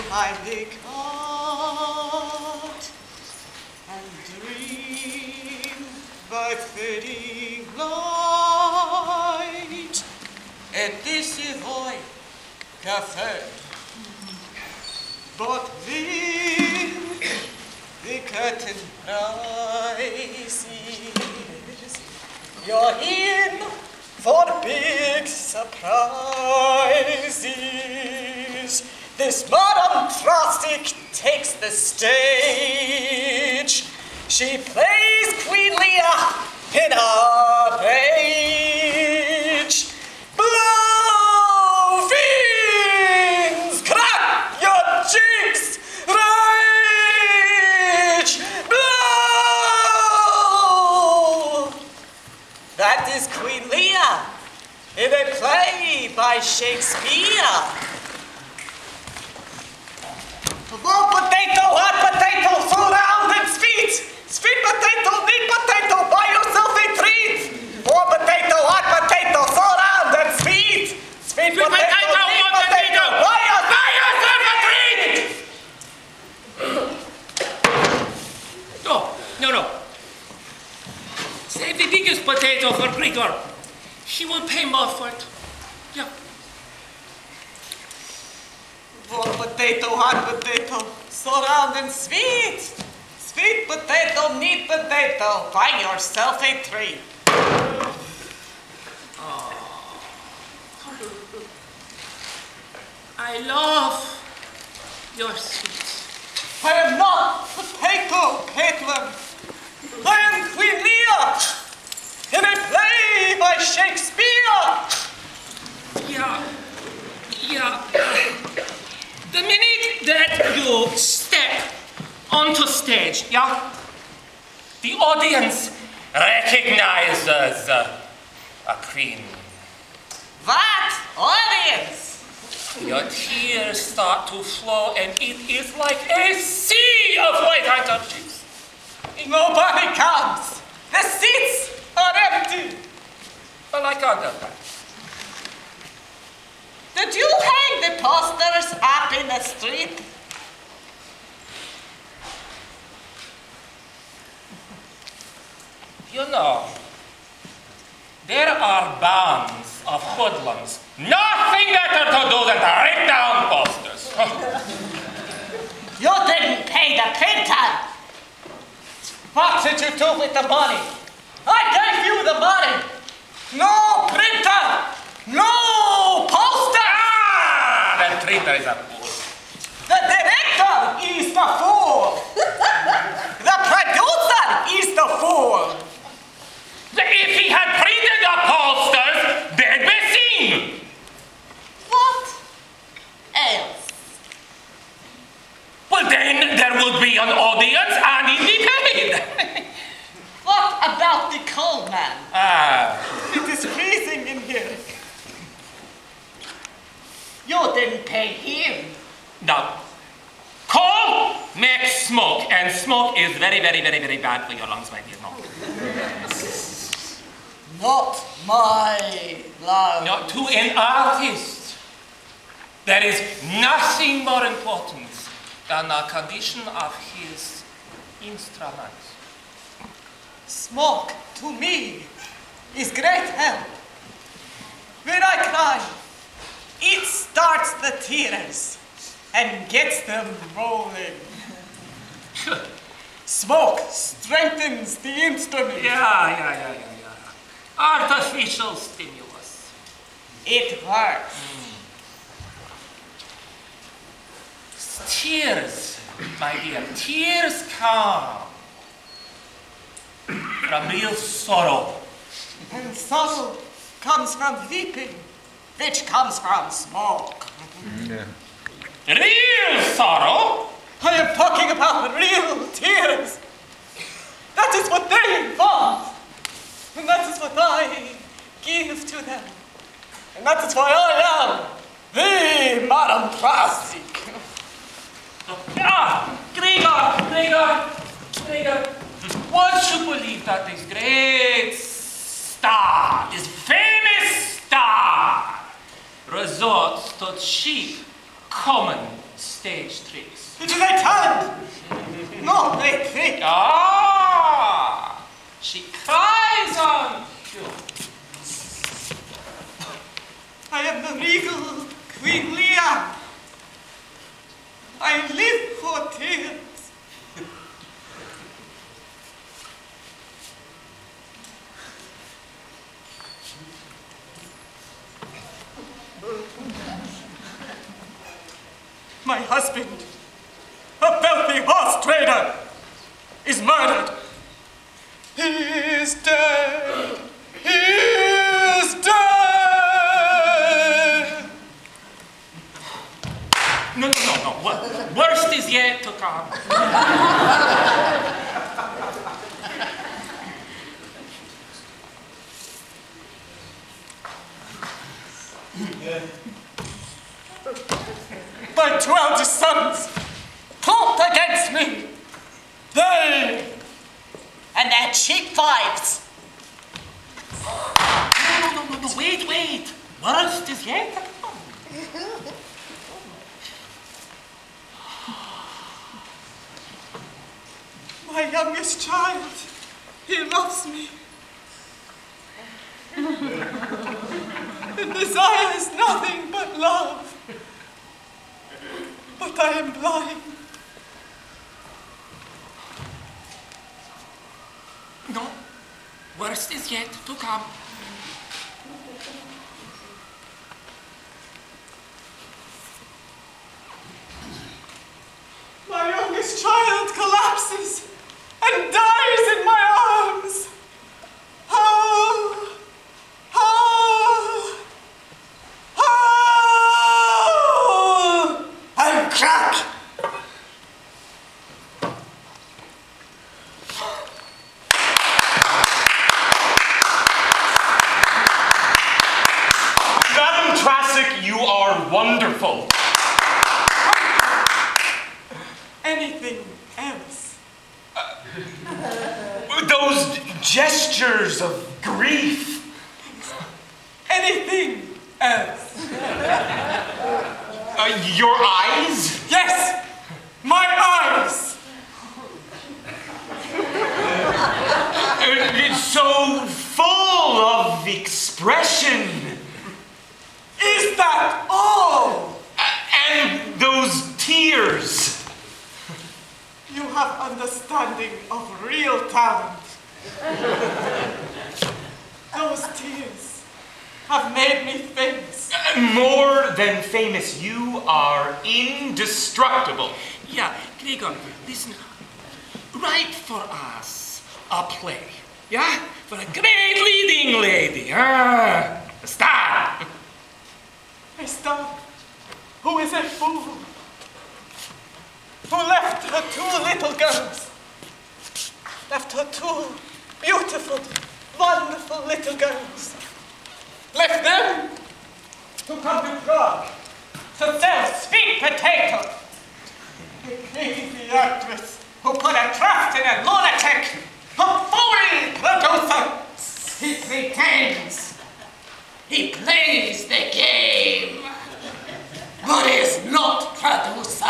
Heilig Gott and dream by fading light. Et disse voi café. But then the curtain rises. You're in for big surprises. This Madame Drastic takes the stage. She plays Queen Lear in a rage. Blow, winds, crack your cheeks, rage, blow. That is Queen Lear in a play by Shakespeare. Raw potato, hot potato, so round and sweet. Sweet potato, neat potato, buy yourself a treat. Raw potato, hot potato, so round and sweet. Sweet, Sweet potato, potato, neat hot potato, potato. buy yourself Buy yourself a treat! No, no, no. Save the biggest potato for Gregor. He will pay more for it. Yeah. Raw potato, hot potato, so round and sweet. Sweet potato, neat potato, buy yourself a treat. Oh. I love your sweets. I am not potato, Caitlin. I am Queen Lear in a play by Shakespeare. Yeah, yeah. The minute that you step onto stage, yeah, the audience recognizes uh, a queen. What? Audience? Your tears start to flow, and it is like a sea of white handkerchiefs. Nobody comes. The seats are empty. But I can't help that. Did you hang the posters up in the street? You know, there are bands of hoodlums. Nothing better to do than to rip down posters. You didn't pay the printer. What did you do with the money? I gave you the money. No printer. No poster. ah, the printer is a fool. The director is the fool. the producer is the fool. If he had printed the posters, they'd be seen. What else? Well, then there would be an audience and he'd be paid. What about the coal man? ah, It is freezing in here. You didn't pay him. No. coal makes smoke, and smoke is very, very, very, very bad for your lungs, my dear. No. Not my love. Not to an artist, there is nothing more important than the condition of his instrument. Smoke to me is great help. When I cry, it starts the tears and gets them rolling. Smoke strengthens the instrument. Yeah, yeah, yeah, yeah, yeah. Artificial stimulus. It works. Tears, my dear, tears come from real sorrow. And sorrow comes from weeping, which comes from smoke. Mm, real sorrow? I am talking about real tears. That is what they want. And that is what I give to them. And that is why I am the Madame Plastic. Ah, Gregor, Gregor, Gregor. Once you believe that this great star, this famous star, resorts to cheap, common stage tricks. It is a talent, not a trick. Ah! She cries on you. I am the regal Queen Lear. I live for tears. My husband, a filthy horse trader, is murdered. He is dead. He is dead. No, no, no, no. Wor- Worst is yet to come. My two eldest sons plot against me. They and their cheap wives. No, no, no, no, no. Wait, wait. Worst is yet to come. My youngest child, he loves me. and desires nothing but love. But I am blind. No. Worst is yet to come. My youngest child collapses and dies in my arms. Oh, oh, oh, and crack. Madam Trassic, you are wonderful. Anything else? Those gestures of grief. Anything else? Uh, your eyes? Yes, my eyes. Uh, it's so full of expression. Is that all? Uh, and those tears. You have understanding of real talent. Those tears have made me famous. More than famous, you are indestructible. Yeah, Gregor, listen. Write for us a play. Yeah? For a great leading lady. Ah, a star. A star who is a fool, who left her two little girls, left her two beautiful, wonderful little girls, left them to come to Prague to sell sweet potato. A crazy actress who put a trust in a lunatic, a fool producer. He pretends. He plays the game, but is not producer.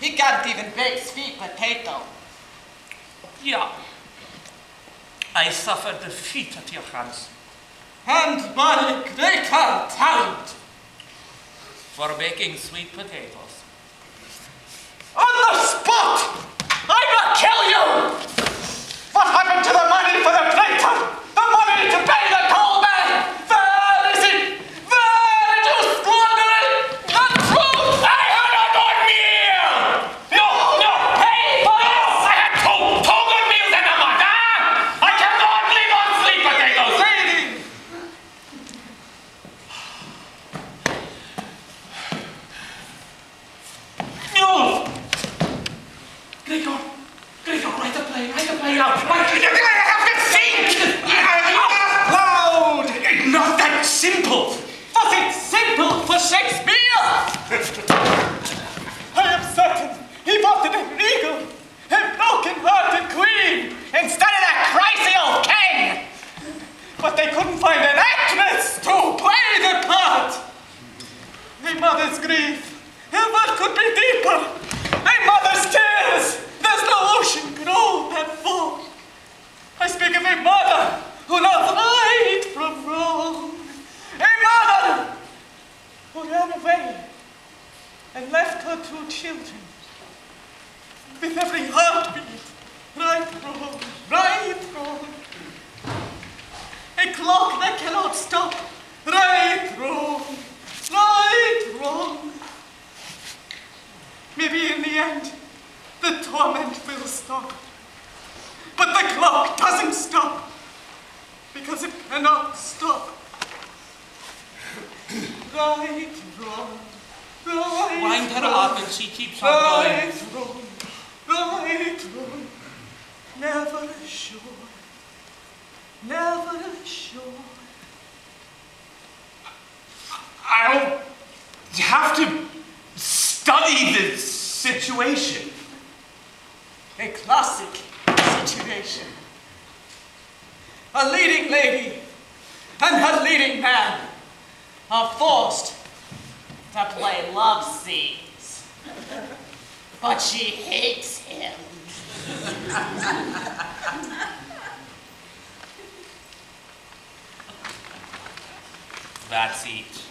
He can't even bake sweet potato. Yeah. I suffered defeat at your hands And my greater talent. for baking sweet potatoes. find an actress to play the part. A mother's grief, and what could be deeper? A mother's tears, there's no ocean grown and full. I speak of a mother who knows right from wrong. A mother who ran away and left her two children with every heartbeat, right wrong, right wrong. A clock that cannot stop, right wrong, right wrong. Maybe in the end, the torment will stop. But the clock doesn't stop because it cannot stop. Right, wrong, right. Wind her wrong, up and she keeps on going. Right, wrong, right, have to study the situation. A classic situation. A leading lady and her leading man are forced to play love scenes. But she hates him. That's it.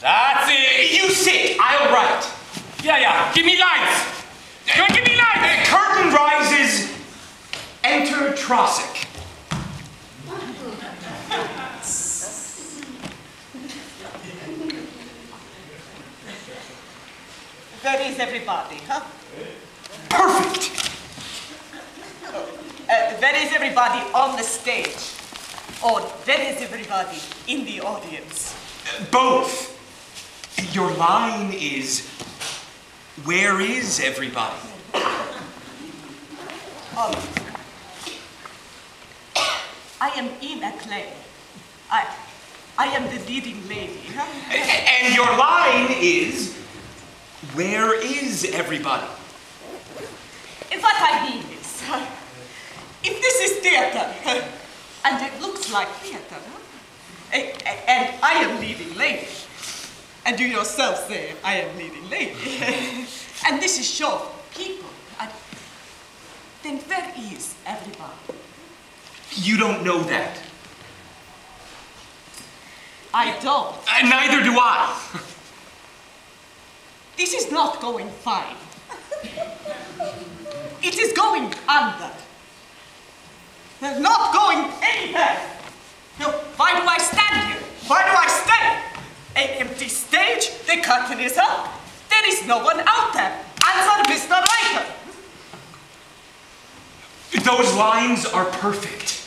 That's it. You sit, I'll write. Yeah, yeah. Give me lines. Go on, give me lines. Curtain rises, enter Trossic. Where is everybody, huh? Perfect. Uh, where is everybody on the stage? Or where is everybody in the audience? Both. Your line is, where is everybody? Um, I am in a play. I, I am the leading lady. And your line is, where is everybody? What I mean is, if this is theater, and it looks like theater? A- a- and I am leading lady, and you yourself say I am leading lady, and this is show for people, and then where is everybody? You don't know that. I don't. And neither do I. This is not going fine. it is going under. It's not going anywhere. No, why do I stand here? Why do I stay? An empty stage, the curtain is up. There is no one out there. Answer, Mr. Writer. Those lines are perfect.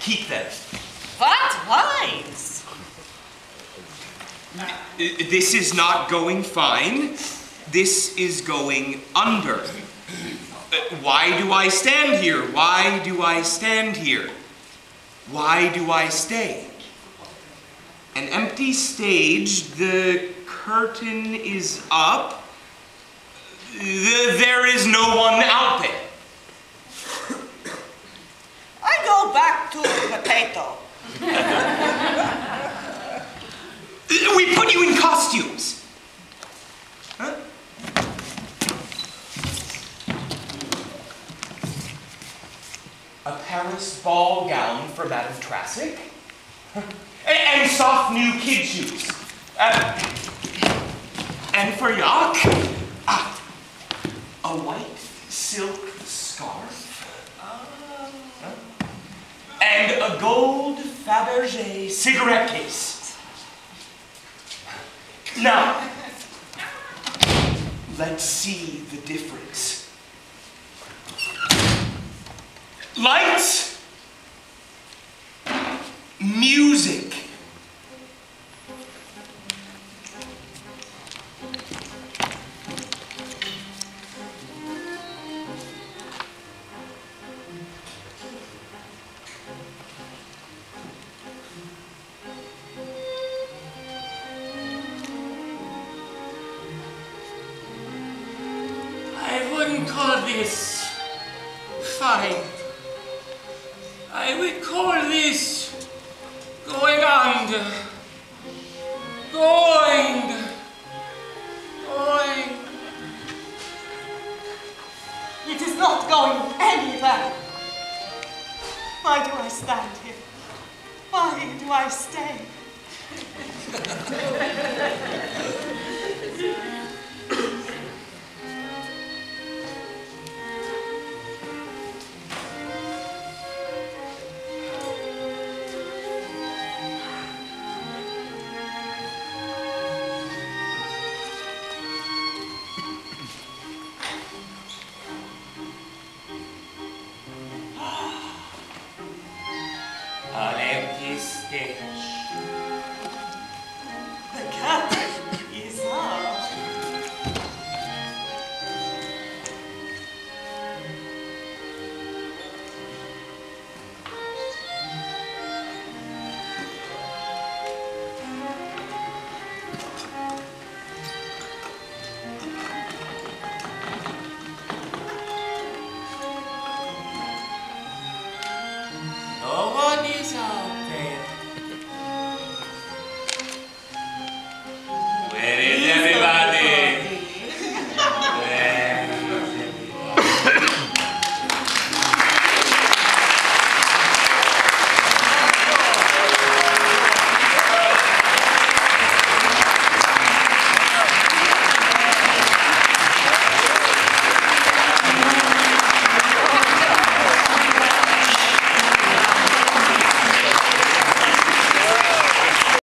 Keep them. What lines? This is not going fine. This is going under. Why do I stand here? Why do I stand here? Why do I stay? An empty stage, the curtain is up. Th- There is no one out there. I go back to potato. We put you in costumes. Huh? A Paris ball gown for Madame Trassic. New kid shoes. Uh, and for Yak, ah, a white silk scarf. Huh? And a gold Fabergé cigarette case. Now, let's see the difference. Lights, music. Wouldn't call this fine. I would call this going under. Going. Going. It is not going anywhere. Why do I stand here? Why do I stay? empty stage. The captain.